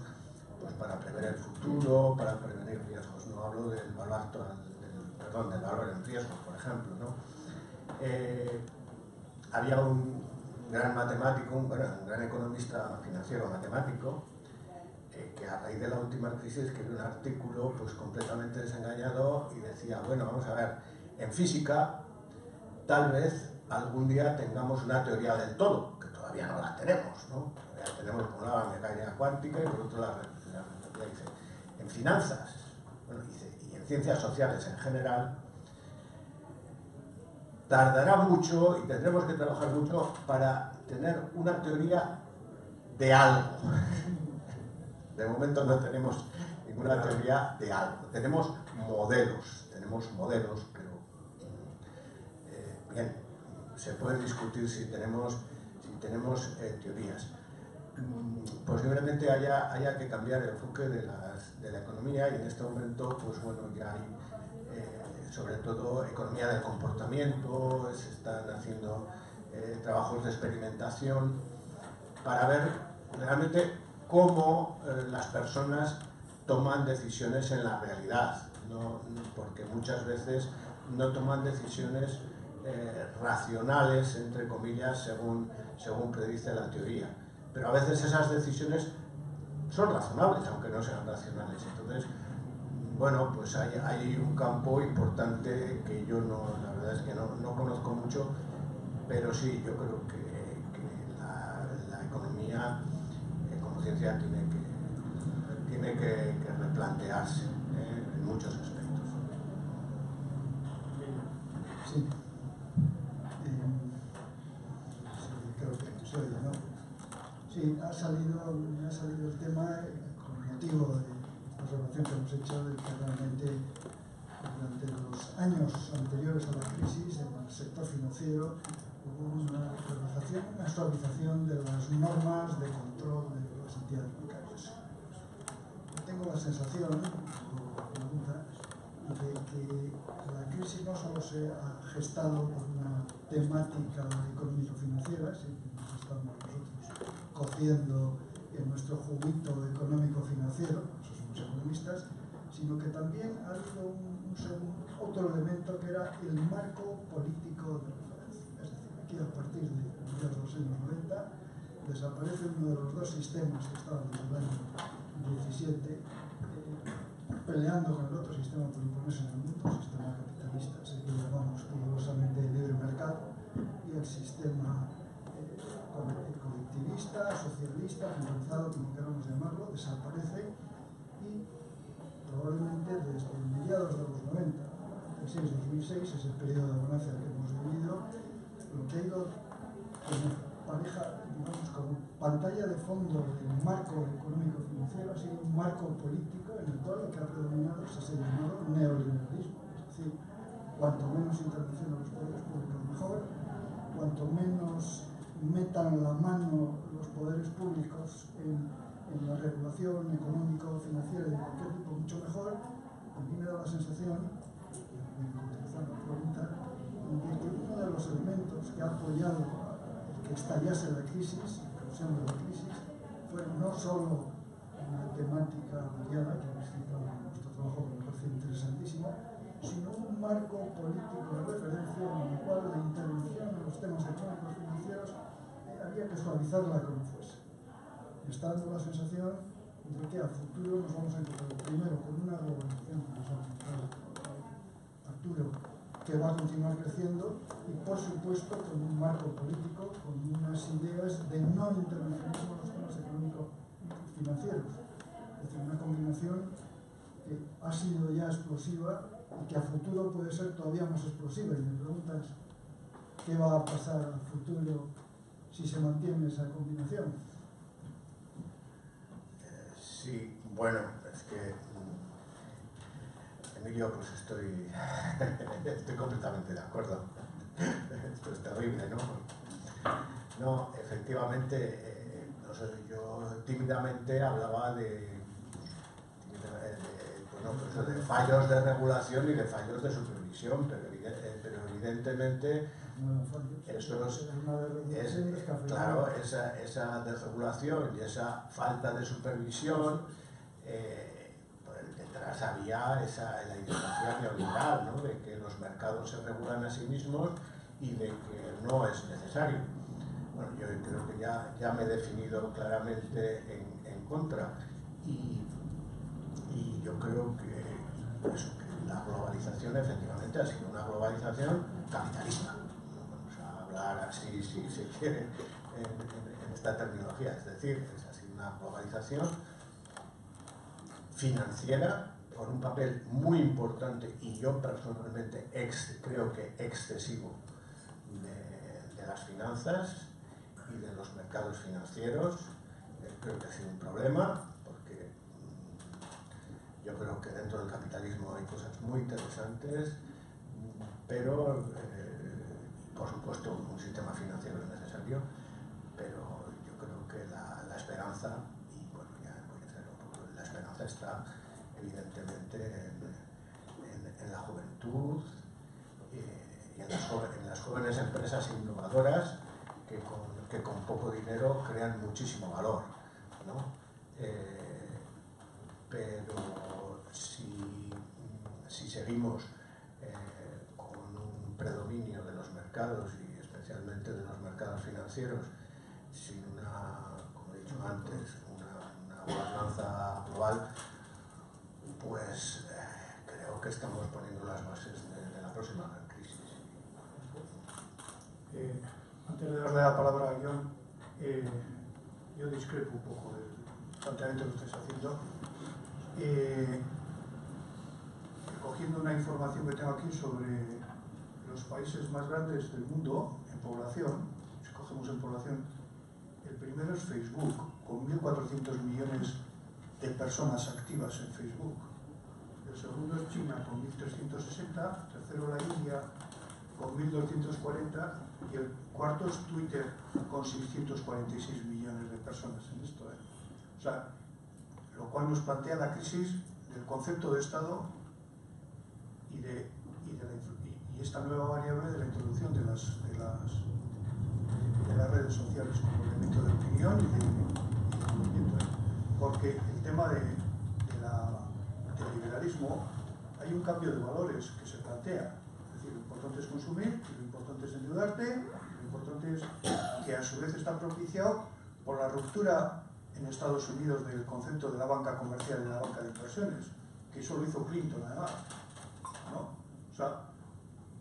pues, para prever el futuro, para prevenir riesgos. No hablo del valor actual, del, perdón, del valor en riesgo, por ejemplo, ¿no? Eh, había un gran matemático, un, bueno, un gran economista financiero matemático, eh, que a raíz de la última crisis escribió un artículo pues completamente desengañado y decía, bueno, vamos a ver, en física tal vez algún día tengamos una teoría del todo, que todavía no la tenemos, ¿no? Todavía tenemos por un lado la mecánica cuántica y por otro la. Dice, en finanzas bueno, y en ciencias sociales en general, tardará mucho y tendremos que trabajar mucho para tener una teoría de algo. De momento no tenemos ninguna teoría de algo. Tenemos modelos, tenemos modelos, pero eh, bien, se puede discutir si tenemos, si tenemos eh, teorías. Mm, Posiblemente haya, haya que cambiar el enfoque de, la economía y en este momento, pues bueno, ya hay sobre todo economía del comportamiento, se están haciendo eh, trabajos de experimentación para ver realmente cómo eh, las personas toman decisiones en la realidad, ¿no? porque muchas veces no toman decisiones eh, racionales, entre comillas, según, según predice la teoría. Pero a veces esas decisiones son razonables, aunque no sean racionales. Entonces, bueno, pues hay, hay un campo importante que yo no, la verdad es que no, no conozco mucho, pero sí, yo creo que, que la, economía eh, como ciencia tiene que, tiene que, replantearse eh, en muchos aspectos. Sí. Eh, sí, ha salido, ha salido el tema con motivo de observación que hemos hecho de que realmente durante los años anteriores a la crisis en el sector financiero hubo una relajación, una suavización de las normas de control de las entidades bancarias. Tengo la sensación, pregunta, de que la crisis no solo se ha gestado por una temática económico-financiera, nos estamos nosotros cociendo en nuestro juguito económico-financiero, sino que también ha habido otro elemento que era el marco político de referencia. Es decir, aquí a partir de los años 90 desaparece uno de los dos sistemas que estaban en el año 17 eh, peleando con el otro sistema por imponerse en el mundo, el sistema capitalista, ese que llamamos rigurosamente libre mercado, y el sistema eh, co- colectivista, socialista, generalizado, como queramos llamarlo, desaparece y probablemente desde mediados de los 90, 96-2006, es el periodo de bonanza que hemos vivido, lo que ha ido como pareja, digamos, como pantalla de fondo del marco económico-financiero ha sido un marco político en el cual lo que ha predominado es ese llamado neoliberalismo. Es decir, cuanto menos intervención a los poderes públicos mejor, cuanto menos metan la mano los poderes públicos en, en la regulación económico-financiera de cualquier tipo, mucho mejor. A mí me da la sensación, utilizando la pregunta, de que uno de los elementos que ha apoyado que estallase la crisis, la la crisis, fue no solo una temática variada que hemos citado en nuestro trabajo que me parece interesantísima, sino un marco político de referencia en el cual la intervención en los temas económicos financieros eh, había que suavizarla como fuese. Está dando la sensación de que a futuro nos vamos a encontrar primero con una globalización Arturo, que va a continuar creciendo y por supuesto con un marco político, con unas ideas de no intervencionismo en los temas económico-financieros. Es decir, una combinación que ha sido ya explosiva y que a futuro puede ser todavía más explosiva. Y me preguntas qué va a pasar al futuro si se mantiene esa combinación. Eh, sí, bueno, es que mm, Emilio, pues estoy, estoy completamente de acuerdo. Esto es terrible, ¿no? No, efectivamente, eh, no sé, yo tímidamente hablaba de, bueno, pues de fallos de regulación y de fallos de supervisión, eh, pero evidentemente eso es, claro, esa, esa desregulación y esa falta de supervisión, eh, pues detrás había esa, la ideología neoliberal, de que los mercados se regulan a sí mismos y de que no es necesario. Bueno, yo creo que ya, ya me he definido claramente en, en contra. Y, y, yo creo que, que la globalización efectivamente ha sido una globalización capitalista hablar así, si se quiere, en, esta terminología. Es decir, es así una globalización financiera con un papel muy importante y yo personalmente creo que excesivo de, de, las finanzas y de los mercados financieros. Eh, creo que ha sido un problema porque mm, yo creo que dentro del capitalismo hay cosas muy interesantes, pero eh, por supuesto, un sistema financiero es necesario, pero yo creo que la, esperanza, y bueno, ya voy a hacer un la esperanza está evidentemente en, en, la juventud eh, y en las, en las, jóvenes empresas innovadoras que con, que con poco dinero crean muchísimo valor. ¿no? Eh, pero si, si seguimos eh, con un predominio y especialmente de los mercados financieros sin una, como he dicho antes, una, una gobernanza global, pues eh, creo que estamos poniendo las bases de, la próxima crisis. Eh, antes de darle la palabra a John, eh, yo discrepo un poco del planteamiento que estáis haciendo. Eh, cogiendo una información que tengo aquí sobre los países más grandes del mundo en población, si cogemos en población, el primero es Facebook, con 1.400 millones de personas activas en Facebook. El segundo es China, con 1.360, tercero la India, con 1.240, y el cuarto es Twitter, con 646 millones de personas en esto. ¿eh? O sea, lo cual nos plantea la crisis del concepto de Estado y de, y de la esta nueva variable de la introducción de las, de las, de las redes sociales como elemento de opinión y de, conocimiento. Porque el tema de, del liberalismo hay un cambio de valores que se plantea. Es decir, lo importante es consumir, lo importante es endeudarte, lo importante es que a su vez está propiciado por la ruptura en Estados Unidos del concepto de la banca comercial y la banca de inversiones, que eso lo hizo Clinton además. ¿no? O sea,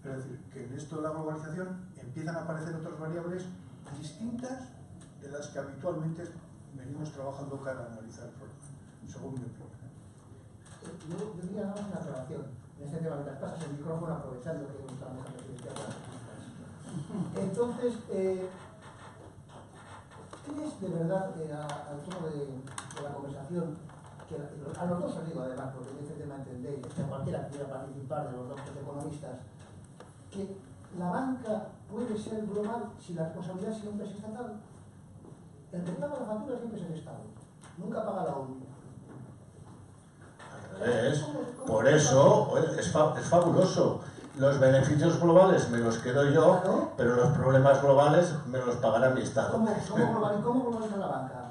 es decir, que en esto de la globalización empiezan a aparecer otras variables distintas de las que habitualmente venimos trabajando para analizar el problema, según mi opinión. Yo, diría una aclaración en este tema, mientras pasas el micrófono aprovechando que nuestra mesa presidencial Entonces, eh, ¿crees de verdad, eh, al tono de, la conversación, que a los dos os digo además, porque en este tema entendéis, que cualquiera quiera participar de los dos economistas, que la banca puede ser global si la responsabilidad siempre es estatal. El que paga la factura siempre es el Estado, nunca paga la ONU. Es, por eso es, fa es, fabuloso. Los beneficios globales me los quedo yo, claro. pero los problemas globales me los pagará mi Estado. ¿Cómo, cómo, cómo globaliza la banca?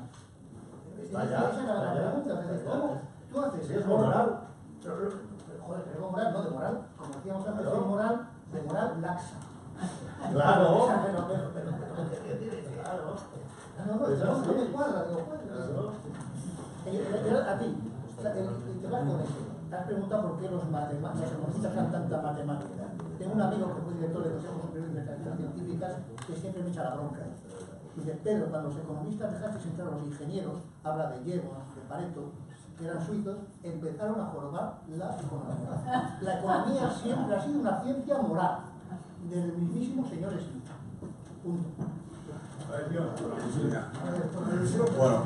Vaya, Esa es la pregunta. ¿Cómo tú haces? Es moral. Joder, pero moral, no de moral. Como decíamos antes, es moral de moral laxa. Claro. Pero, pero, pero, claro. No, no, no, no me cuadra, digo, cuadra. A ti, el tema con eso. Te has preguntado por qué los matemáticos, los economistas dan tanta matemática. tengo un amigo que fue director del Consejo Superior de Investigaciones Científicas que siempre me echa la bronca. Dice, Pedro, cuando los economistas dejasteis entrar a los ingenieros, habla de Diego, de Pareto, que eran suizos, empezaron a jorobar la economía. La economía siempre ha sido una ciencia moral del mismísimo señor Smith. Punto. Bueno,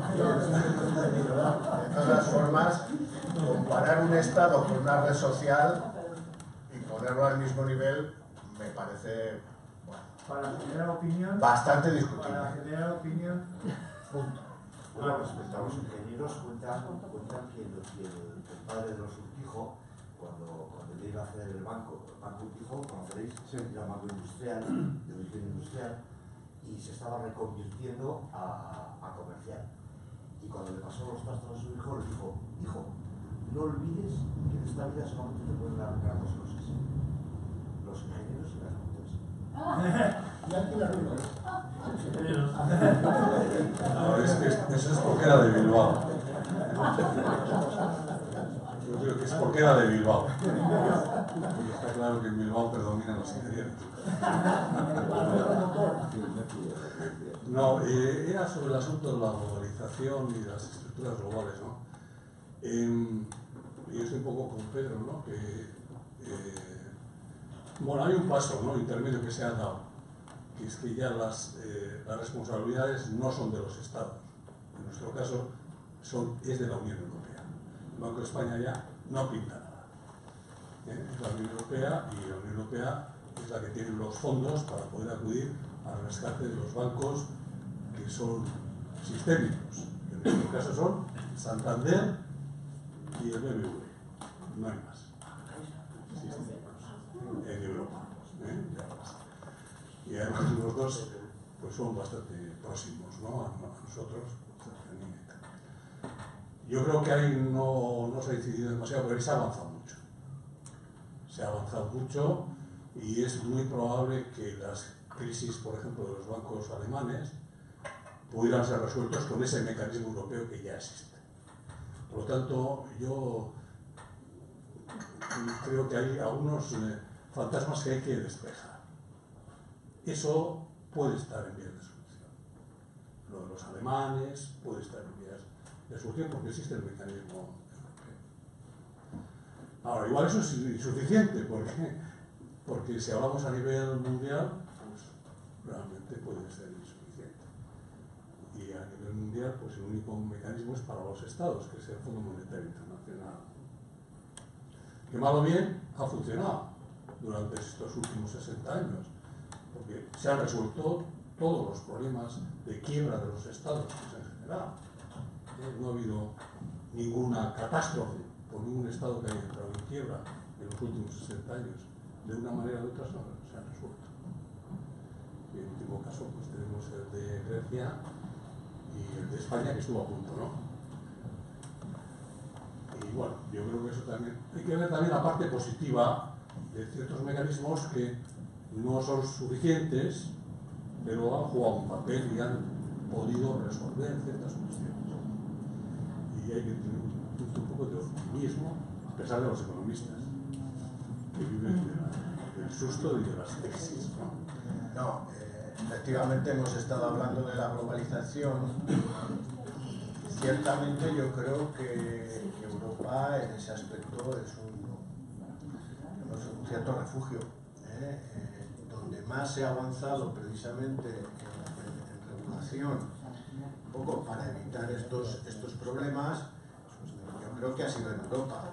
de todas formas, comparar un Estado con una red social y ponerlo al mismo nivel me parece bueno, Para generar opinión, bastante discutible. para generar opinión, Punto. Bueno, respecto a los ingenieros, cuentan, cuentan que, el, que el padre de los Urquijo, cuando, cuando le iba a hacer el banco, el banco Urquijo, conoceréis, era un banco industrial, de origen industrial, y se estaba reconvirtiendo a, a comercial. Y cuando le pasó los trastos a su hijo, le dijo, hijo, no olvides que en esta vida solamente te pueden arreglar dos cosas, los ingenieros y las mujeres. No, es que eso es porque era de Bilbao. Yo creo que es porque era de Bilbao. Y está claro que en Bilbao predominan los ingenieros. No, eh, era sobre el asunto de la globalización y las estructuras globales, ¿no? Em, yo estoy un poco con Pedro, ¿no? Que, eh, bueno, hay un paso, ¿no? Intermedio que se ha dado, que es que ya las, eh, las responsabilidades no son de los Estados. En nuestro caso, son, es de la Unión Europea. El Banco de España ya no pinta nada. ¿eh? Es la Unión Europea y la Unión Europea es la que tiene los fondos para poder acudir al rescate de los bancos que son sistémicos. En nuestro caso son Santander y el BBV. No hay más. Sistémicos. En Europa. ¿eh? Ya basta. Y además los dos pues son bastante próximos ¿no? a, nosotros. Yo creo que ahí no, no se ha decidido demasiado, pero se ha avanzado mucho. Se ha avanzado mucho y es muy probable que las crisis, por ejemplo, de los bancos alemanes pudieran ser resueltos con ese mecanismo europeo que ya existe. Por lo tanto, yo creo que hay algunos eh, fantasmas que hay que despejar. Eso puede estar en vías de solución. Lo de los alemanes puede estar en vías de solución porque existe el mecanismo europeo. Ahora, igual eso es insuficiente porque, porque si hablamos a nivel mundial, pues realmente puede ser insuficiente. Y a nivel mundial, pues el único mecanismo es para los estados, que es el Fondo Monetario Internacional. Que mal o bien ha funcionado durante estos últimos 60 años, porque se han resuelto todos los problemas de quiebra de los estados en general. No ha habido ninguna catástrofe por ningún estado que haya entrado en quiebra en los últimos 60 años. De una manera u otra se han resuelto. Y en último caso, pues tenemos el de Grecia y el de España que estuvo a punto, ¿no? Y bueno, yo creo que eso también, hay que ver también la parte positiva de ciertos mecanismos que no son suficientes, pero han jugado un papel y han podido resolver ciertas cuestiones. Y hay que tener un, un poco de optimismo, a pesar de los economistas, que viven de la- del susto y de las crisis. ¿no? No, eh, efectivamente hemos estado hablando de la globalización. Ciertamente yo creo que Europa en ese aspecto es un, es un cierto refugio. ¿eh? Eh, donde más se ha avanzado precisamente en, regulación, un poco para evitar estos, estos problemas, yo creo que ha sido en Europa.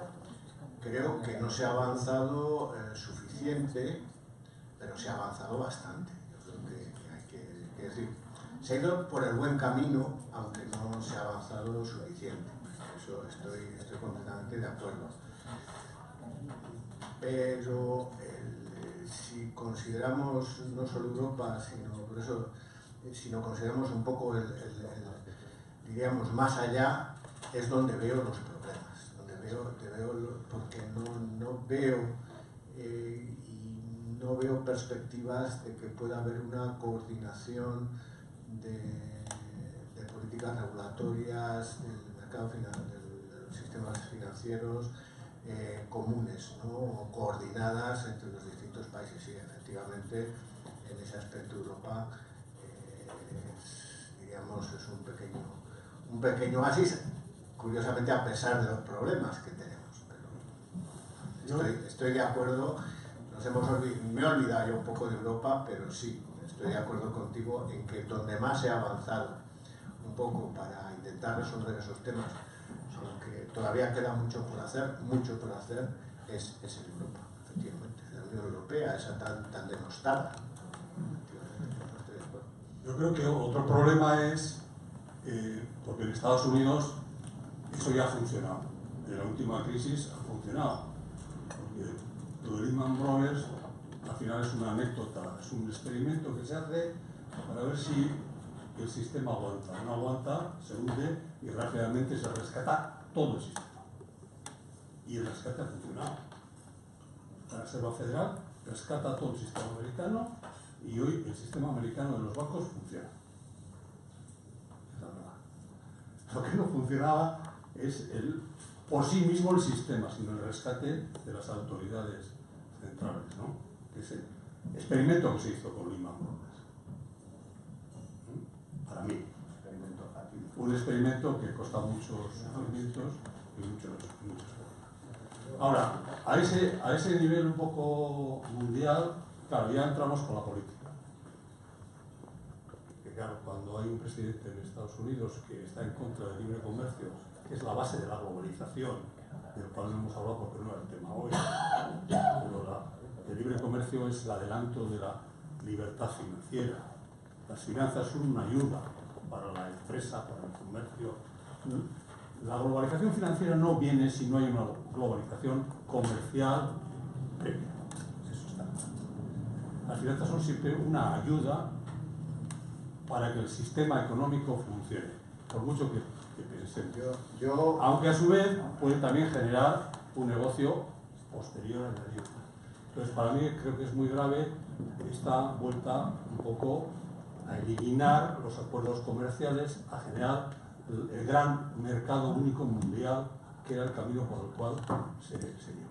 Creo que no se ha avanzado eh, suficiente pero se ha avanzado bastante. Yo creo que, hay que, decir, se ha ido por el buen camino, aunque no se ha avanzado suficiente. Eso estoy, estoy completamente de acuerdo. Pero el- si consideramos no solo Europa, sino por eso, eh, si consideramos un poco el, diríamos más allá, es donde veo los problemas, donde veo, donde veo porque no, no veo eh, no veo perspectivas de que pueda haber una coordinación de, políticas regulatorias del mercado del- de los sistemas financieros eh, comunes, ¿no? coordinadas entre los distintos países. Y efectivamente, en ese aspecto Europa eh, es, diríamos, es un pequeño, un pequeño oasis, curiosamente a pesar de los problemas que tenemos. Pero estoy, estoy de acuerdo, nos hemos me he olvidado yo un poco de Europa, pero sí, estoy de acuerdo contigo en que donde más se ha avanzado un poco para intentar resolver esos temas, aunque todavía queda mucho por hacer, mucho por hacer, es, es en Europa, efectivamente, la Unión Europea, esa tan, tan denostada. Yo creo que otro problema es, eh, porque en Estados Unidos eso ya ha funcionado. En la última crisis ha funcionado. Porque lo de Lehman Brothers al final es una anécdota, es un experimento que se hace para ver si el sistema aguanta. No aguanta, se hunde y rápidamente se rescata todo el sistema. Y el rescate ha funcionado. La Reserva Federal rescata todo el sistema americano y hoy el sistema americano de los bancos funciona. Es la verdad. Lo que no funcionaba es el, por sí mismo el sistema, sino el rescate de las autoridades centrales, ¿no? Que es el experimento que se hizo con Lehman Brothers. ¿Mm? Para mí. Un experimento que consta muchos sufrimientos y muchos, muchos. Ahora, a ese, a ese nivel un poco mundial, claro, ya entramos con la política. Que claro, cuando hay un presidente en Estados Unidos que está en contra del libre comercio, que es la base de la globalización, del cual no hemos hablado porque no era el tema hoy, pero la- el libre comercio es el adelanto de la libertad financiera. Las finanzas son una ayuda para la empresa, para comercio. La globalización financiera no viene si no hay una globalización comercial previa. Eso está. Las finanzas son siempre una ayuda para que el sistema económico funcione, por mucho que, que pensemos. Yo, yo Aunque a su vez puede también generar un negocio posterior a la ayuda. Entonces, para mí creo que es muy grave esta vuelta un poco a eliminar los acuerdos comerciales, a generar el, el gran mercado único mundial, que era el camino por el cual se, se llevó.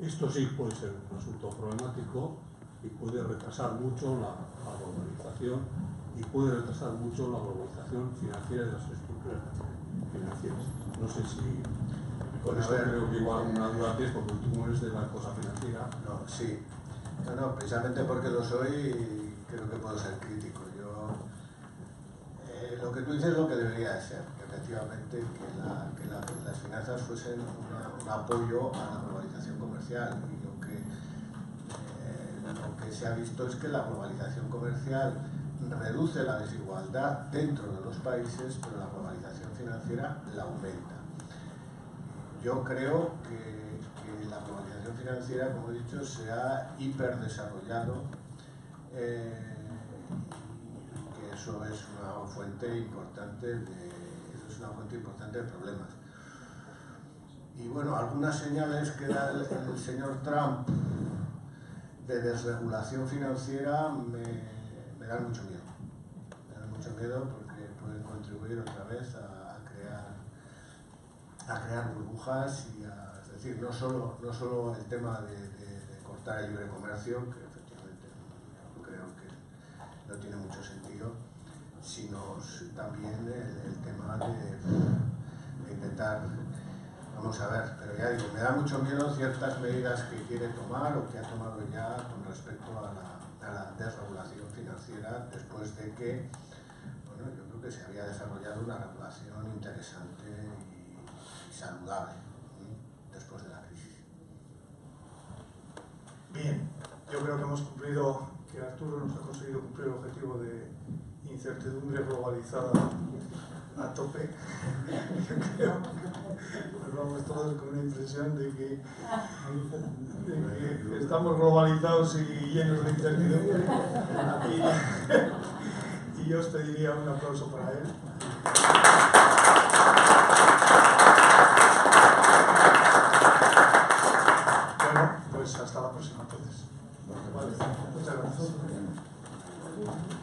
Esto sí puede ser un asunto problemático y puede retrasar mucho la, la globalización y puede retrasar mucho la globalización financiera de las estructuras financieras. No sé si con esto ver. creo que igual una duda antes, porque tú no eres de la cosa financiera. No, sí. No, no, precisamente porque lo soy, creo que puedo ser crítico. Yo, eh, lo que tú dices es lo que debería de ser, que efectivamente que, la- que la- las finanzas fuesen un apoyo a la globalización comercial. Y lo que, eh, lo que se ha visto es que la globalización comercial reduce la desigualdad dentro de los países, pero la globalización financiera la aumenta. Yo creo que, que la globalización financiera, como he dicho, se ha hiperdesarrollado eh, que eso es una fuente importante de, eso es una fuente importante de problemas. Y bueno, algunas señales que da el, señor Trump de desregulación financiera me, dan mucho miedo. Me dan mucho miedo porque pueden contribuir otra vez a, crear a crear burbujas y a, es decir, no solo, no solo el tema de, cortar el libre comercio, efectivamente yo creo que no tiene mucho sentido, sino también el, tema de, intentar, vamos a ver, pero ya digo, me da mucho miedo ciertas medidas que quiere tomar o que ha tomado ya con respecto a la, desregulación financiera después de que, bueno, yo creo que se había desarrollado una regulación interesante y, saludable después de la crisis. Bien, yo creo que hemos cumplido, que Arturo nos ha conseguido cumplir el objetivo de incertidumbre globalizada a tope. Yo creo que vamos todos con la impresión de que, estamos globalizados y llenos de incertidumbre. Y, yo os pediría un aplauso para él. Bueno, pues hasta la próxima entonces. Vale. こちらの所。